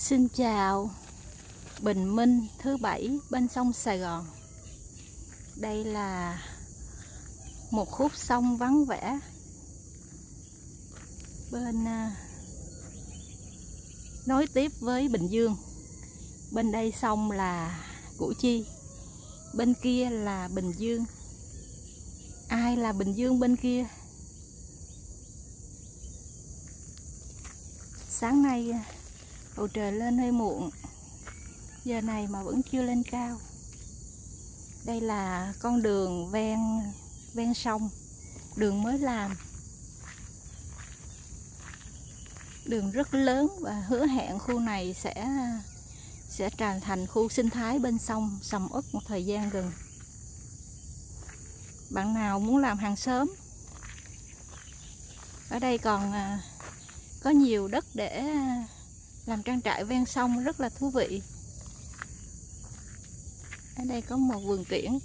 Xin chào, Bình Minh thứ bảy bên sông Sài Gòn. Đây là một khúc sông vắng vẻ Bên à, nối tiếp với Bình Dương. Bên đây sông là Củ Chi, Bên kia là Bình Dương. Ai là Bình Dương bên kia? Sáng nay à, bầu trời lên hơi muộn. Giờ này mà vẫn chưa lên cao. Đây là con đường ven ven sông. Đường mới làm. Đường rất lớn và hứa hẹn khu này sẽ sẽ trở thành khu sinh thái bên sông, sầm uất một thời gian gần. Bạn nào muốn làm hàng sớm ở đây còn à, có nhiều đất để làm trang trại ven sông rất là thú vị. Ở đây có một vườn kiển.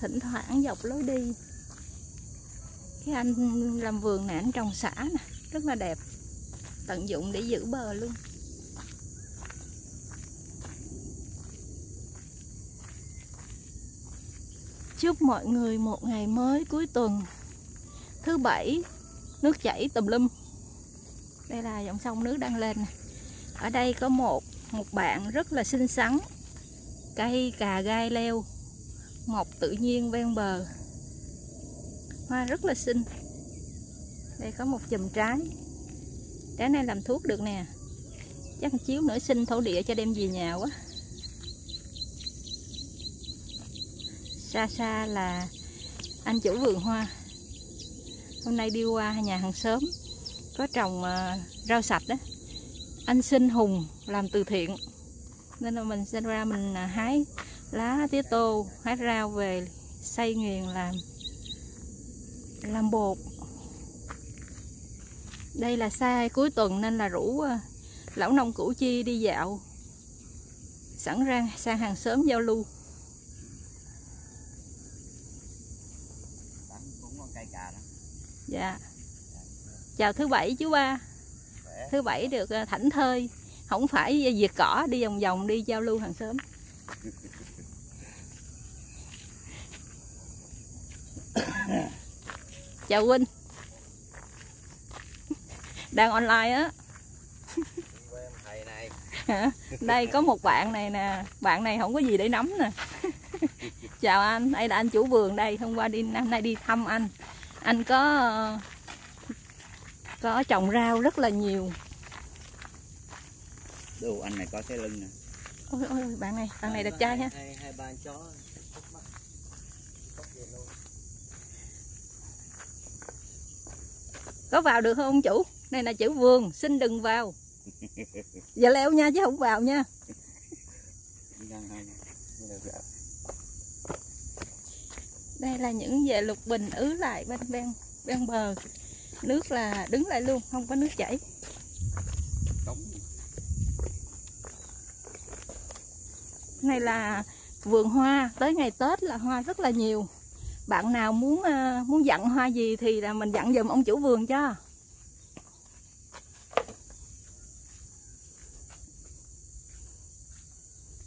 Thỉnh thoảng dọc lối đi. Cái anh làm vườn này, anh trồng xả nè, rất là đẹp. Tận dụng để giữ bờ luôn. Chúc mọi người một ngày mới cuối tuần thứ bảy, nước chảy tùm lum. Đây là dòng sông nước đang lên ở đây có một một bạn rất là xinh xắn, cây cà gai leo, mọc tự nhiên ven bờ. Hoa rất là xinh. Đây có một chùm trái. Trái này làm thuốc được nè. Chắc chiếu nữa xin thổ địa cho đem về nhà quá. Xa xa là anh chủ vườn hoa hôm nay đi qua nhà hàng xóm, có trồng ờ, rau sạch đó anh Sinh hùng làm từ thiện. Nên là mình sẽ ra mình à, hái lá, tía tô, hái rau về xay nghiền làm làm bột. Đây là sai cuối tuần nên là rủ ờ, lão nông củ chi đi dạo, sẵn ra sang hàng xóm giao lưu. Dạ. Chào thứ bảy chú ba. Thứ bảy được ờ, thảnh thơi. Không phải diệt cỏ đi vòng vòng đi giao lưu hàng xóm. Chào huynh đang online á. Đây có một bạn này nè. Bạn này không có gì để nắm nè. Chào anh. Đây là anh chủ vườn đây. Hôm qua đi hôm nay đi thăm anh anh có có trồng rau rất là nhiều. Đồ anh này có cái lưng nè. Ôi ôi bạn này bạn này đẹp trai ha. Hai, hai ba chó. Có vào được không chủ? Này là chữ vườn xin đừng vào. Giờ leo nha chứ không vào nha đây là những về lục bình ứ lại bên ven ven bờ. Nước là đứng lại luôn không có nước chảy. Này là vườn hoa tới ngày tết là hoa rất là nhiều. Bạn nào muốn uh, muốn dặn hoa gì thì là mình dặn dùm ông chủ vườn cho.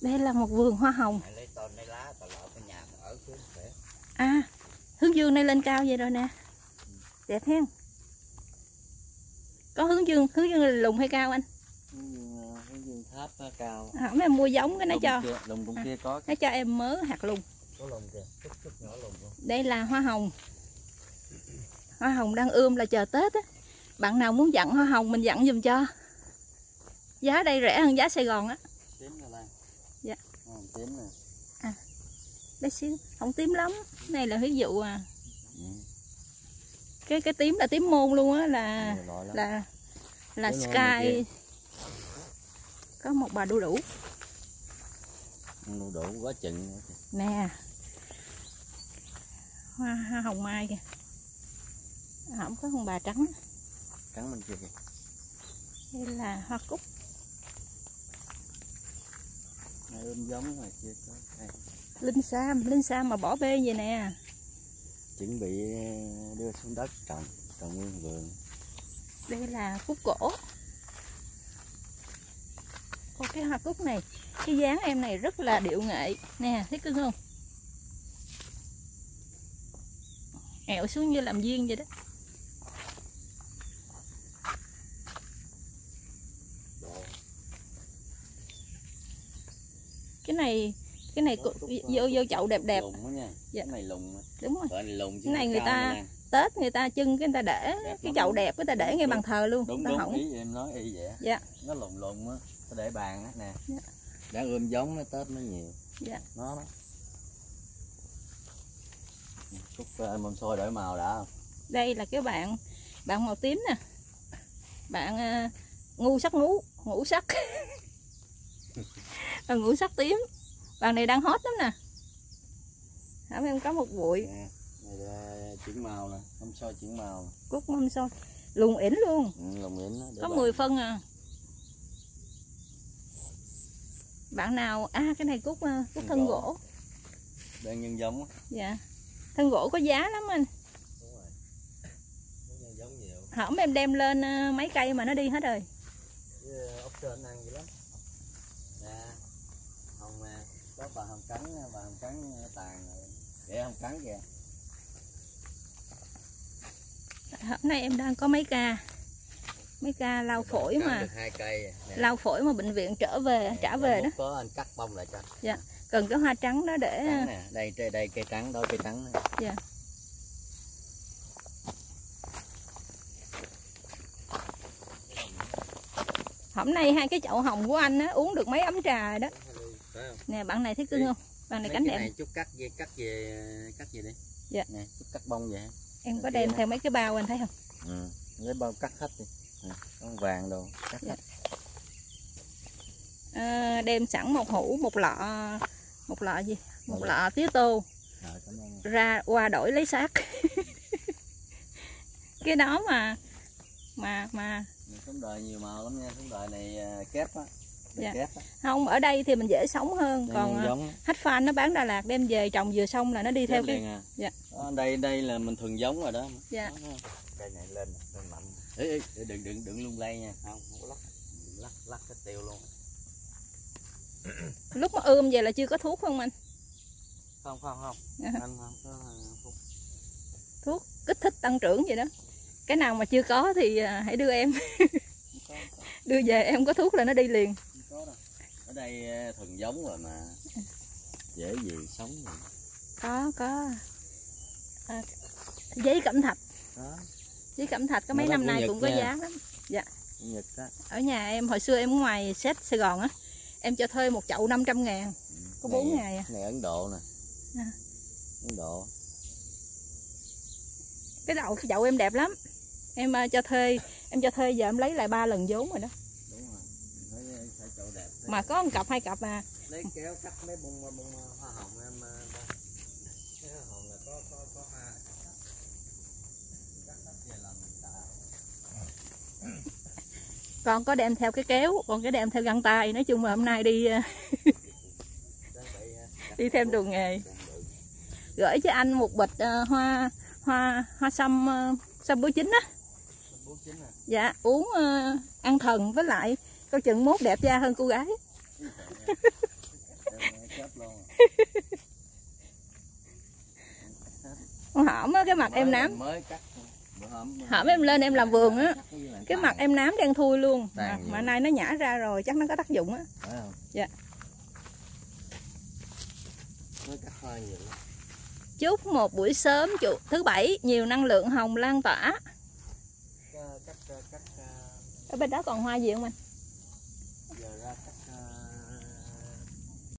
Đây là một vườn hoa hồng à hướng dương này lên cao vậy rồi nè. Đẹp hen. Có hướng dương hướng dương là lùng hay cao anh? Hướng dương tháp cao. À, mấy em mua giống cái nó cho. kia, lùng trong kia có. Nó cho em mớ hạt lùng. Có lùng kìa chút chút nhỏ lùng luôn. Đây là hoa hồng. Hoa hồng đang ươm là chờ tết á. Bạn nào muốn dặn hoa hồng mình dặn giùm cho. Giá đây rẻ hơn giá sài gòn á. Tím rồi dạ. À, tím nè à đây xíu. Không tím lắm. Này là ví dụ à. Ừ. cái cái tím là tím môn luôn á là là là sky. có một bà đu đủ. Đu đủ quá chừng nè. Hoa, hoa hồng mai kìa. Không có con bà trắng. Trắng bên kia kìa. Đây là hoa cúc. Này ươm giống ngoài kia có. Đây linh sam linh sam mà bỏ bê vậy nè. Chuẩn bị đưa xuống đất trồng trồng nguyên vườn. Đây là cúc cổ Ô, cái hoa cúc này cái dáng em này rất là điệu nghệ. Nè thấy cưng không? Ẹo xuống như làm duyên vậy đó. Cái này cái này cúc, vô vô chậu đẹp đẹp. Dạ. cái này lùng đúng rồi. Cái này không người ta- tết người ta trưng cái người ta để Đẹp cái chậu đẹp người ta để ngay bàn thờ luôn đúng ta đúng hỏng. ý em nói y vậy. Dạ. nó lùng lùng á nó để bàn á nè. Dạ. đã ươm giống nó tết nó nhiều. Dạ. nó đó cúc uh, mâm xôi đổi màu đã không? Đây là cái bạn bạn màu tím nè. Bạn à, ngu sắc ngú ngũ sắc. Ngũ sắc tím bạn này đang hot lắm nè. Hả em có một bụi. Nè này là chuyển màu nè mâm xôi chuyển màu. Cúc mâm xôi lùn ỉn luôn. Ừ, lùng để có bàn. 10 phân à. Bạn nào? À cái này cúc à, cúc Thân gỗ. gỗ. Đang nhân giống á. dạ. Thân gỗ có giá lắm anh. Hỏng em đem lên à, mấy cây mà nó đi hết rồi. Với ốc sên ăn dữ lắm nè hồng có bà hồng cắn bà hồng cắn tàn rồi. Để hồng cắn kìa. Hôm nay em đang có mấy ca? Mấy ca lau phổi mà. lau phổi mà bệnh viện trở về trả về đó. có anh cắt bông lại cho. Cần cái hoa trắng đó để trắng nè đây đây đây cây trắng đó cây trắng này. Dạ. hôm nay hai cái chậu hồng của anh á uống được mấy ấm trà đó phải không nè bạn này thấy cưng không? Bạn này Mấy cánh đẹp này chút cắt về cắt về cắt về đi. Dạ. nè chút cắt bông về em có đem theo mấy cái bao anh thấy không? Ừ. lấy bao cắt hết đi. Con vàng đồ cắt Dạ. hết. À, đem sẵn một hũ một lọ một lọ gì? Một lọ. tía tô. Ra qua đổi lấy xác. Cái đó mà mà mà. Sống đời nhiều màu lắm nha. Sống đời này à, kép á Dạ. kép không ở đây thì mình dễ sống hơn Đây còn nhân à, giống hách fan nó bán Đà Lạt đem về trồng vừa xong là nó đi theo Kép cái à. Dạ. đó, đây đây là mình thuần giống rồi đó Dạ. Cây này lên lên mạnh ê, đừng đừng đừng lung lay nha không không lắc lắc lắc cái tiêu luôn lúc mà ươm về là chưa có thuốc không anh không không không Dạ. anh không có à, thuốc. thuốc kích thích tăng trưởng vậy đó cái nào mà chưa có thì à, hãy đưa em đưa về em có thuốc là nó đi liền. Ở đây ờ, thuần giống rồi mà dễ gì sống rồi. có có à, giấy cẩm thạch Đó, giấy cẩm thạch có mấy đó năm nay cũng có nha. giá lắm Nhật á. ở nhà em hồi xưa em ở ngoài set Sài Gòn á em cho thuê một chậu 500 ngàn Ừ. Có Này- bốn ngày à? Này Ấn Độ nè. À. Ấn Độ. cái đậu cái chậu em đẹp lắm em à, cho thuê em cho thuê giờ em lấy lại ba lần vốn rồi đó Đúng rồi. Phải, phải chậu đẹp. Lấy- mà có một cặp hai cặp à. Lấy kéo cắt mấy bông bông hoa hồng em ờ. Cái hoa hồng là có có có hoa. Con có đem theo cái kéo còn cái đem theo găng tay. Nói chung là hôm nay đi à, ờ, cắt đi thêm đường nghề. gửi cho anh một bịch à, hoa hoa hoa sâm à, sâm búa chín á. Nè. dạ uống à, ăn thần với lại coi chừng mốt đẹp da hơn cô gái. Con hỏm á cái mặt em Mới- nám. Mới cắt bữa hôm hỏm em lên em làm vườn á. Cái mặt em nám đen thui luôn. Nhiều. mà nay nó nhả ra rồi chắc nó có tác dụng á. Dạ. chúc một buổi sớm chủ thứ bảy nhiều năng lượng hồng lan tỏa. Ở bên đó còn hoa gì không anh